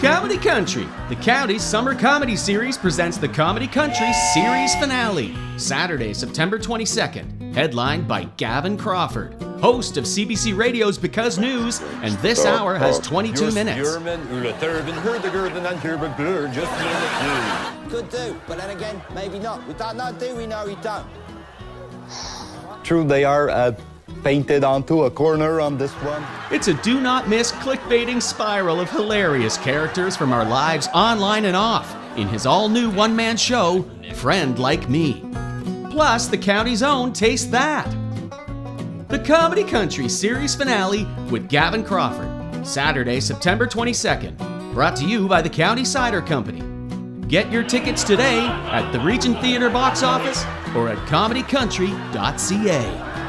Comedy Country, the county's summer comedy series, presents the Comedy Country series finale, Saturday, September 22nd, headlined by Gavin Crawford, host of CBC Radio's Because News, and this hour has 22 minutes. Could do, but then again, maybe not. We don't know, do we? No, we don't. True, they are uh, painted onto a corner on this one. It's a do not miss clickbaiting spiral of hilarious characters from our lives online and off in his all new one man show, Friend Like Me. Plus, the county's own Taste That. The Comedy Country series finale with Gavin Crawford, Saturday, September 22nd. Brought to you by the County Cider Company. Get your tickets today at the Regent Theatre box office or at comedycountry.ca.